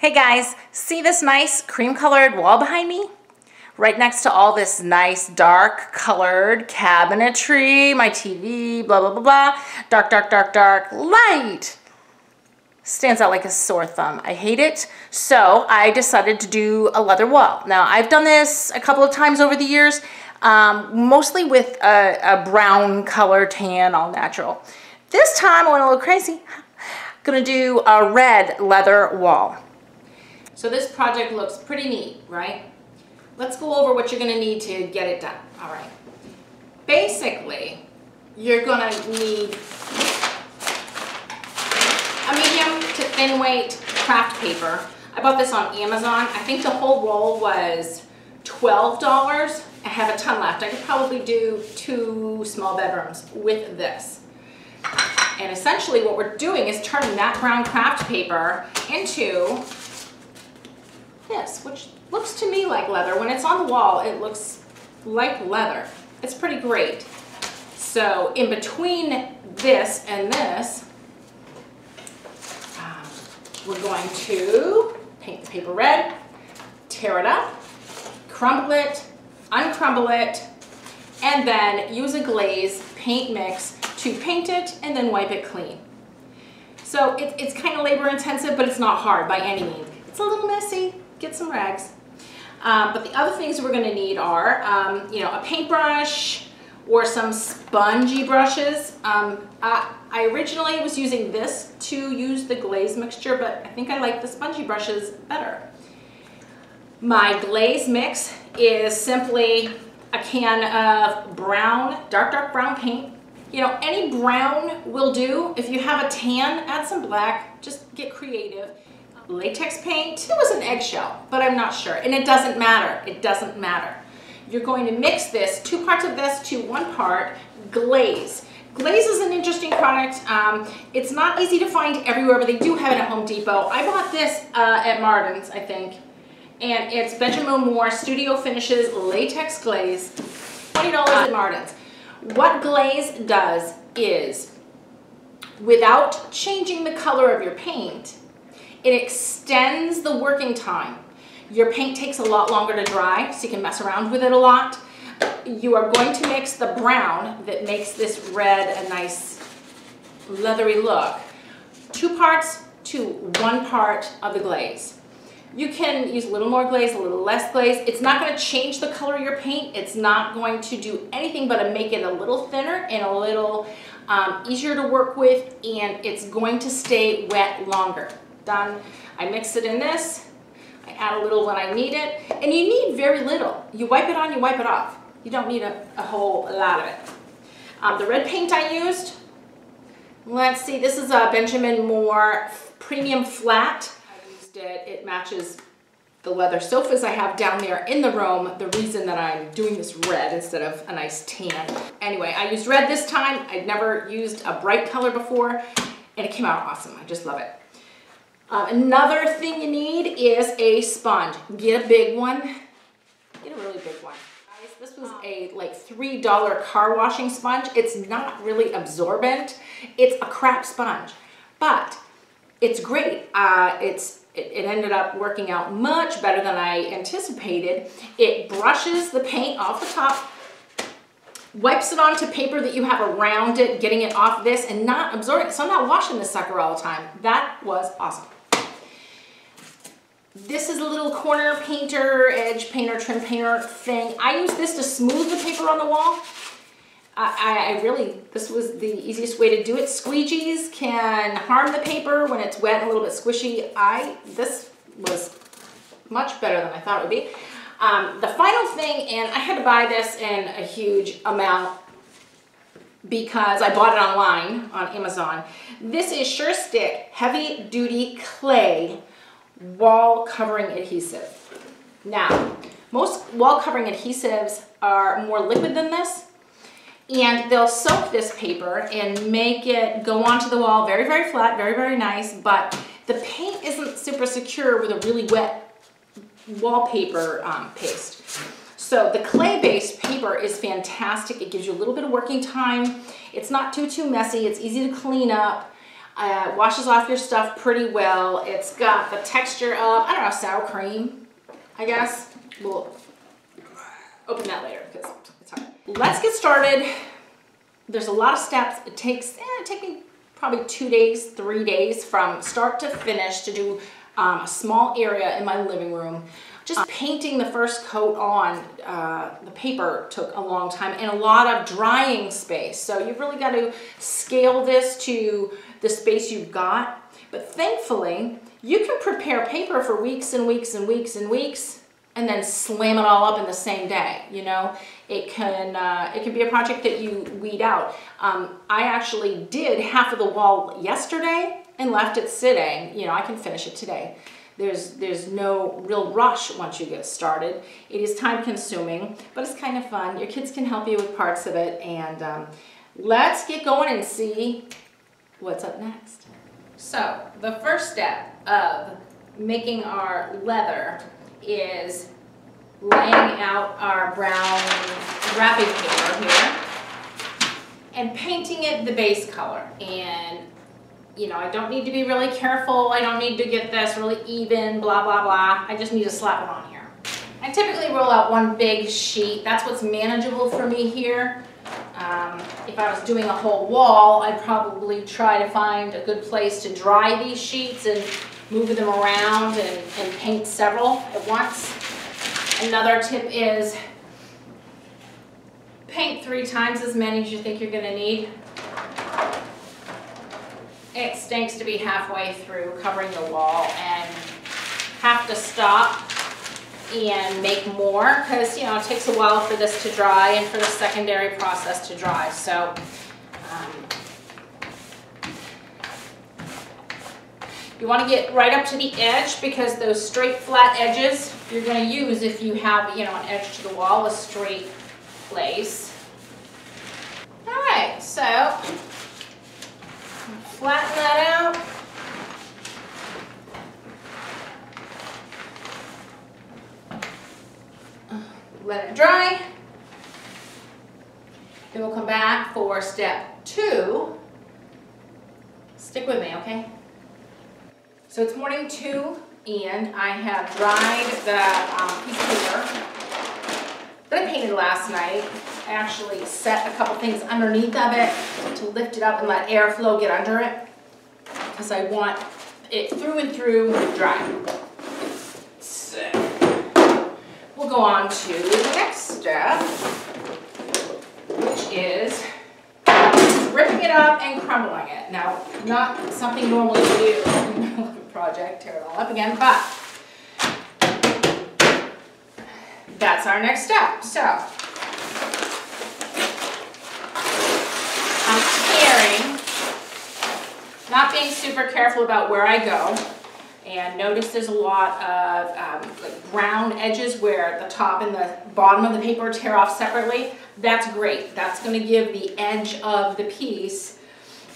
Hey guys, see this nice cream colored wall behind me? Right next to all this nice dark colored cabinetry, my TV, blah, blah, blah, blah. Dark, dark, dark, dark, light. Stands out like a sore thumb. I hate it. So I decided to do a leather wall. Now I've done this a couple of times over the years, um, mostly with a, a brown color tan, all natural. This time I went a little crazy. Gonna do a red leather wall. So this project looks pretty neat, right? Let's go over what you're gonna need to get it done, all right? Basically, you're gonna need a medium to thin weight craft paper. I bought this on Amazon. I think the whole roll was $12. I have a ton left. I could probably do two small bedrooms with this. And essentially what we're doing is turning that brown craft paper into this, which looks to me like leather. When it's on the wall, it looks like leather. It's pretty great. So in between this and this, um, we're going to paint the paper red, tear it up, crumble it, uncrumble it, and then use a glaze paint mix to paint it and then wipe it clean. So it, it's kind of labor intensive, but it's not hard by any means. It's a little messy, get some rags. Um, but the other things we're gonna need are, um, you know, a paintbrush or some spongy brushes. Um, I, I originally was using this to use the glaze mixture, but I think I like the spongy brushes better. My glaze mix is simply a can of brown, dark, dark brown paint. You know, any brown will do. If you have a tan, add some black, just get creative latex paint. It was an eggshell, but I'm not sure. And it doesn't matter. It doesn't matter. You're going to mix this, two parts of this to one part, glaze. Glaze is an interesting product. Um, it's not easy to find everywhere, but they do have it at Home Depot. I bought this uh, at Martin's, I think. And it's Benjamin Moore Studio Finishes Latex Glaze, $20 at Martin's. What glaze does is, without changing the color of your paint, it extends the working time. Your paint takes a lot longer to dry, so you can mess around with it a lot. You are going to mix the brown that makes this red a nice leathery look. Two parts to one part of the glaze. You can use a little more glaze, a little less glaze. It's not going to change the color of your paint. It's not going to do anything but make it a little thinner and a little um, easier to work with and it's going to stay wet longer done. I mix it in this. I add a little when I need it. And you need very little. You wipe it on, you wipe it off. You don't need a, a whole lot of it. Um, the red paint I used, let's see, this is a Benjamin Moore Premium Flat. I used it, it matches the leather sofas I have down there in the room, the reason that I'm doing this red instead of a nice tan. Anyway, I used red this time. I'd never used a bright color before, and it came out awesome. I just love it. Uh, another thing you need is a sponge. Get a big one. Get a really big one. Guys, This was a like $3 car washing sponge. It's not really absorbent. It's a crap sponge, but it's great. Uh, it's it, it ended up working out much better than I anticipated. It brushes the paint off the top, wipes it onto paper that you have around it, getting it off this and not absorbing So I'm not washing this sucker all the time. That was awesome. This is a little corner painter, edge painter, trim painter thing. I use this to smooth the paper on the wall. I, I, really, this was the easiest way to do it. Squeegees can harm the paper when it's wet and a little bit squishy. I, this was much better than I thought it would be. Um, the final thing, and I had to buy this in a huge amount because I bought it online on Amazon. This is Sure Stick Heavy Duty Clay wall covering adhesive. Now, most wall covering adhesives are more liquid than this, and they'll soak this paper and make it go onto the wall very, very flat, very, very nice, but the paint isn't super secure with a really wet wallpaper um, paste. So the clay-based paper is fantastic. It gives you a little bit of working time. It's not too, too messy. It's easy to clean up. Uh, washes off your stuff pretty well. It's got the texture of, I don't know, sour cream, I guess. We'll open that later because it's hard. Let's get started. There's a lot of steps. It takes, eh, it takes me probably two days, three days from start to finish to do um, a small area in my living room. Just painting the first coat on uh, the paper took a long time and a lot of drying space. So you've really got to scale this to the space you've got. But thankfully, you can prepare paper for weeks and weeks and weeks and weeks and then slam it all up in the same day. You know, it can uh, it can be a project that you weed out. Um, I actually did half of the wall yesterday and left it sitting. You know, I can finish it today. There's, there's no real rush once you get started. It is time consuming, but it's kind of fun. Your kids can help you with parts of it and um, let's get going and see what's up next. So the first step of making our leather is laying out our brown wrapping paper here and painting it the base color. And you know, I don't need to be really careful. I don't need to get this really even, blah, blah, blah. I just need to slap it on here. I typically roll out one big sheet. That's what's manageable for me here. Um, if I was doing a whole wall, I'd probably try to find a good place to dry these sheets and move them around and, and paint several at once. Another tip is paint three times as many as you think you're gonna need. It stinks to be halfway through covering the wall and have to stop and make more because you know it takes a while for this to dry and for the secondary process to dry so um, you want to get right up to the edge because those straight flat edges you're going to use if you have you know an edge to the wall a straight place all right so flatten that out. Let it dry. Then we'll come back for step two. Stick with me, okay? So it's morning two, and I have dried the um, piece of paper that I painted last night. I actually set a couple things underneath of it to lift it up and let airflow get under it because I want it through and through dry. So we'll go on to the next step, which is ripping it up and crumbling it. Now, not something normally to do in the project, tear it all up again, but that's our next step. So I'm tearing, not being super careful about where I go. And notice there's a lot of um, like brown edges where the top and the bottom of the paper tear off separately. That's great. That's going to give the edge of the piece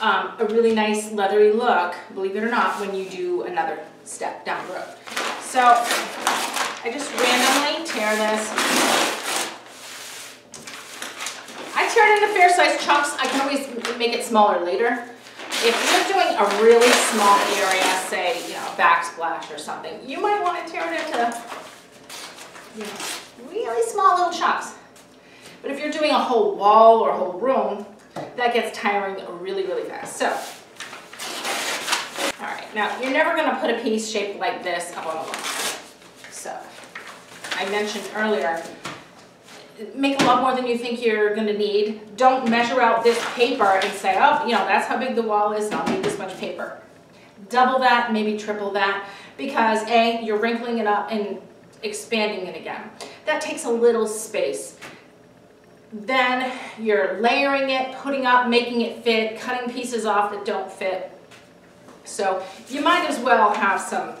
um, a really nice leathery look, believe it or not, when you do another step down the road. So I just randomly tear this I tear it into fair sized chunks. I can always make it smaller later. If you're doing a really small area, say, backsplash or something, you might want to tear it into really small little chunks. But if you're doing a whole wall or a whole room, that gets tiring really, really fast. So, all right, now you're never gonna put a piece shaped like this up on the wall. So, I mentioned earlier, make a lot more than you think you're going to need. Don't measure out this paper and say, oh, you know, that's how big the wall is, and I'll need this much paper. Double that, maybe triple that, because A, you're wrinkling it up and expanding it again. That takes a little space. Then you're layering it, putting up, making it fit, cutting pieces off that don't fit. So you might as well have some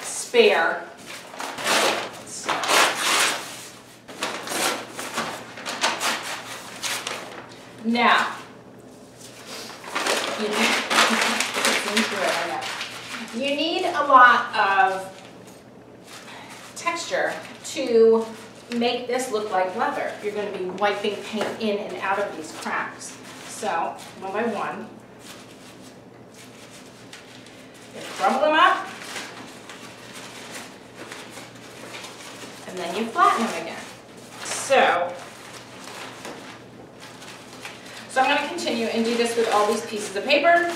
spare Now, you need a lot of texture to make this look like leather. You're going to be wiping paint in and out of these cracks. So, one by one, crumble them up. And then you flatten them again. So, so I'm going to continue and do this with all these pieces of paper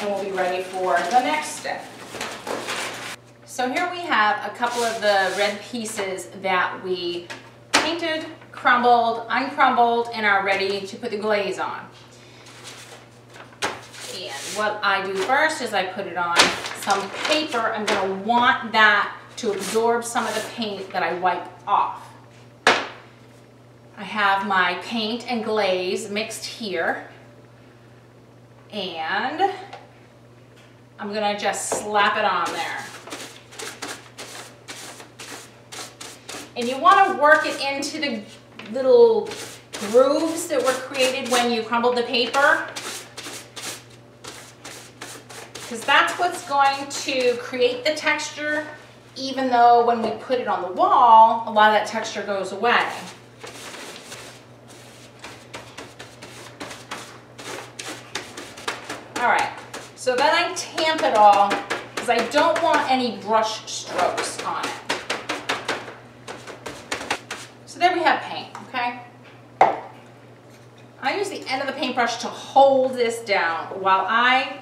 and we'll be ready for the next step. So here we have a couple of the red pieces that we painted, crumbled, uncrumbled, and are ready to put the glaze on. And what I do first is I put it on some paper. I'm to want that to absorb some of the paint that I wipe off. I have my paint and glaze mixed here. And I'm gonna just slap it on there. And you wanna work it into the little grooves that were created when you crumbled the paper. Because that's what's going to create the texture, even though when we put it on the wall, a lot of that texture goes away. All right, so then I tamp it all because I don't want any brush strokes on it. So there we have paint, okay? I use the end of the paintbrush to hold this down while I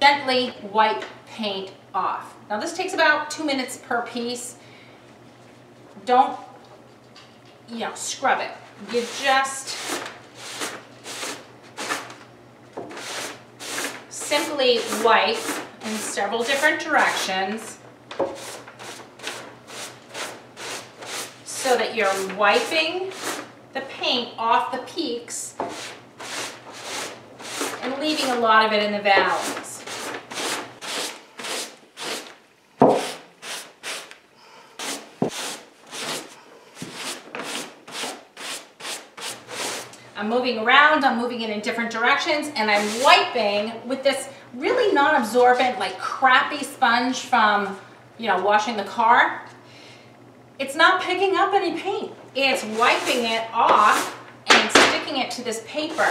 gently wipe paint off. Now this takes about two minutes per piece. Don't, you know, scrub it. You just simply wipe in several different directions so that you're wiping the paint off the peaks and leaving a lot of it in the valleys. I'm moving around, I'm moving it in different directions, and I'm wiping with this really non-absorbent, like crappy sponge from, you know, washing the car. It's not picking up any paint. It's wiping it off and sticking it to this paper.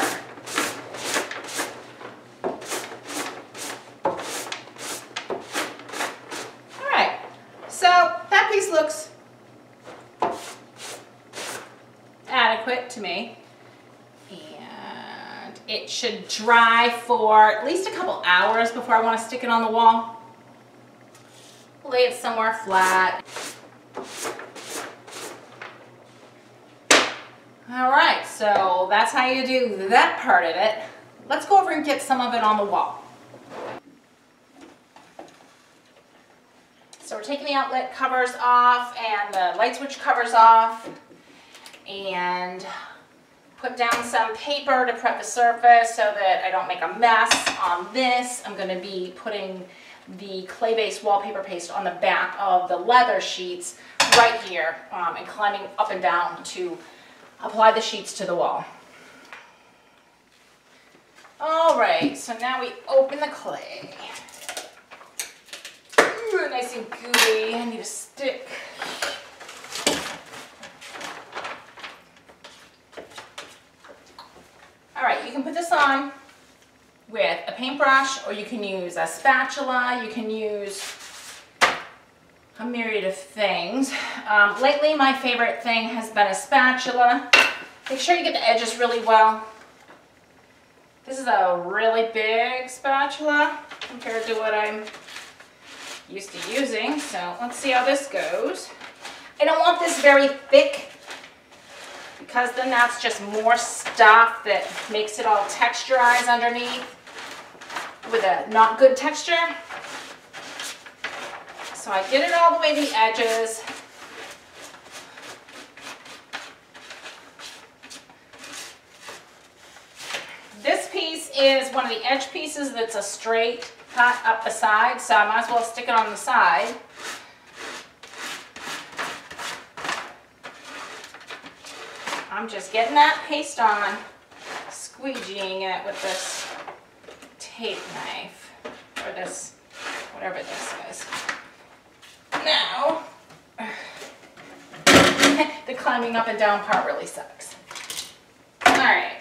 All right, so that piece looks adequate to me. It should dry for at least a couple hours before I want to stick it on the wall. Lay it somewhere flat. All right, so that's how you do that part of it. Let's go over and get some of it on the wall. So we're taking the outlet covers off and the light switch covers off. And Put down some paper to prep the surface so that I don't make a mess on this. I'm going to be putting the clay-based wallpaper paste on the back of the leather sheets right here um, and climbing up and down to apply the sheets to the wall. All right, so now we open the clay. Ooh, nice and gooey. I need a stick. All right, you can put this on with a paintbrush or you can use a spatula, you can use a myriad of things. Um, lately my favorite thing has been a spatula. Make sure you get the edges really well. This is a really big spatula compared to what I'm used to using, so let's see how this goes. I don't want this very thick because then that's just more stuff that makes it all texturized underneath with a not good texture. So I get it all the way to the edges. This piece is one of the edge pieces that's a straight cut up the side, so I might as well stick it on the side. I'm just getting that paste on, squeegeeing it with this tape knife, or this, whatever this is. Now, the climbing up and down part really sucks. All right.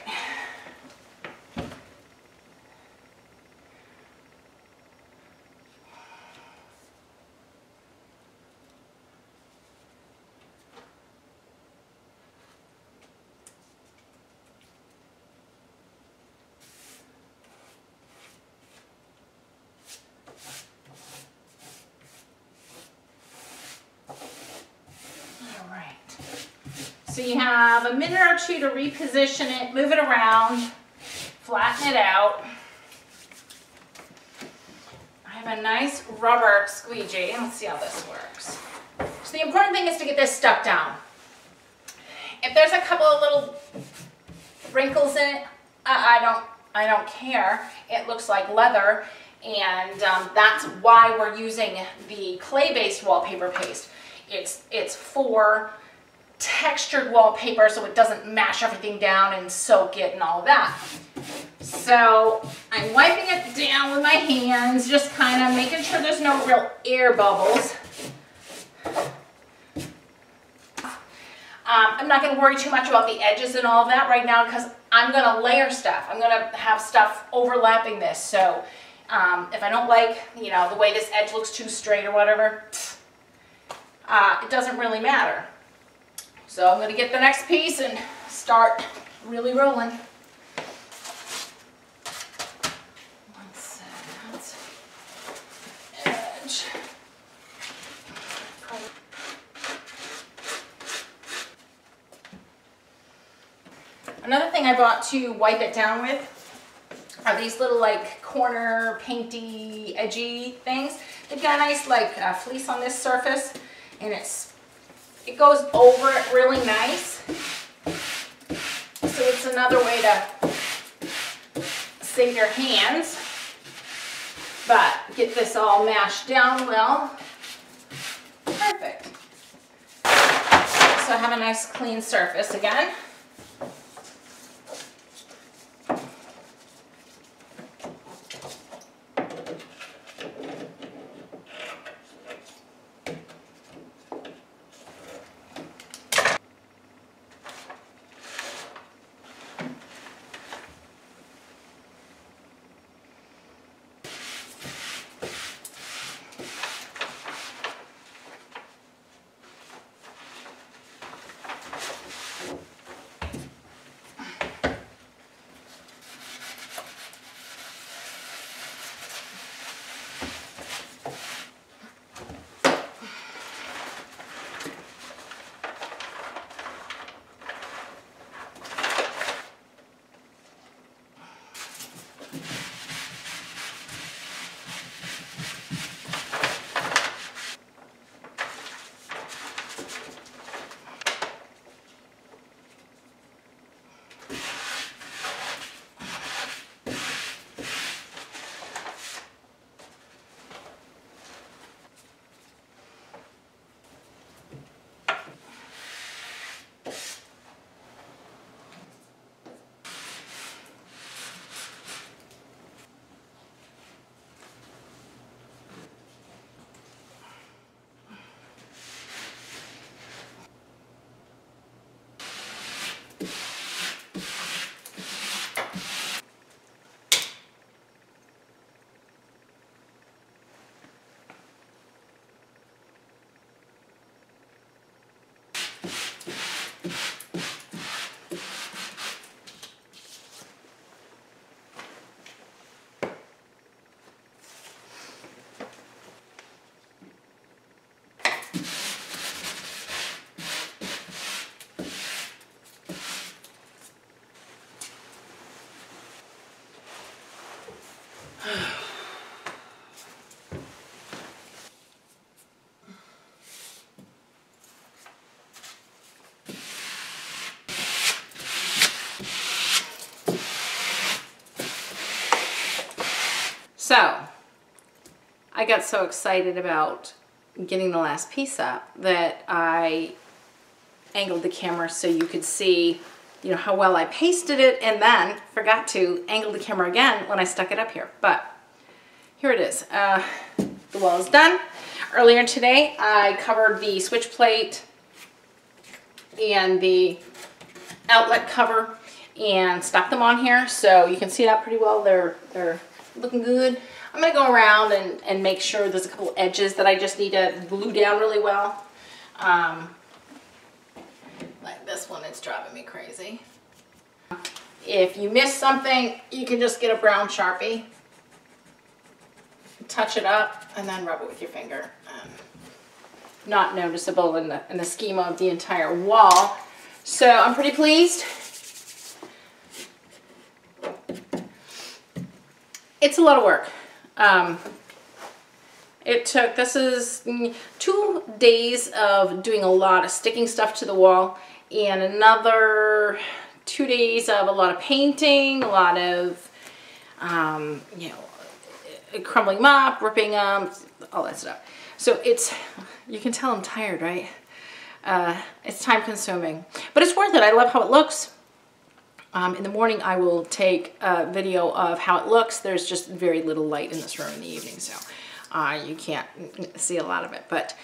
So you have a minute or two to reposition it, move it around, flatten it out. I have a nice rubber squeegee. Let's see how this works. So the important thing is to get this stuck down. If there's a couple of little wrinkles in it, I, I don't, I don't care. It looks like leather and um, that's why we're using the clay-based wallpaper paste. It's, it's for textured wallpaper so it doesn't mash everything down and soak it and all that. So I'm wiping it down with my hands, just kind of making sure there's no real air bubbles. Um, I'm not going to worry too much about the edges and all that right now because I'm going to layer stuff. I'm going to have stuff overlapping this. So um, if I don't like, you know, the way this edge looks too straight or whatever, uh, it doesn't really matter. So I'm going to get the next piece and start really rolling. Another thing I bought to wipe it down with are these little like corner painty edgy things. They've got a nice like uh, fleece on this surface and it's it goes over it really nice. So it's another way to save your hands. But get this all mashed down well. Perfect. So have a nice clean surface again. So, I got so excited about getting the last piece up that I angled the camera so you could see you know how well I pasted it and then forgot to angle the camera again when I stuck it up here. But here it is. Uh, the wall is done. Earlier today I covered the switch plate and the outlet cover and stuck them on here. So you can see that pretty well. They're they're looking good. I'm gonna go around and, and make sure there's a couple edges that I just need to glue down really well. Um, it's driving me crazy. If you miss something, you can just get a brown Sharpie, touch it up, and then rub it with your finger. Um, not noticeable in the, in the schema of the entire wall. So I'm pretty pleased. It's a lot of work. Um, it took, this is two days of doing a lot of sticking stuff to the wall and another two days of a lot of painting, a lot of, um, you know, crumbling them up, ripping them, all that stuff. So it's, you can tell I'm tired, right? Uh, it's time consuming, but it's worth it. I love how it looks. Um, in the morning, I will take a video of how it looks. There's just very little light in this room in the evening, so uh, you can't see a lot of it, but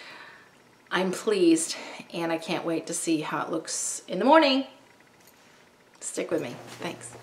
I'm pleased and I can't wait to see how it looks in the morning. Stick with me. Thanks.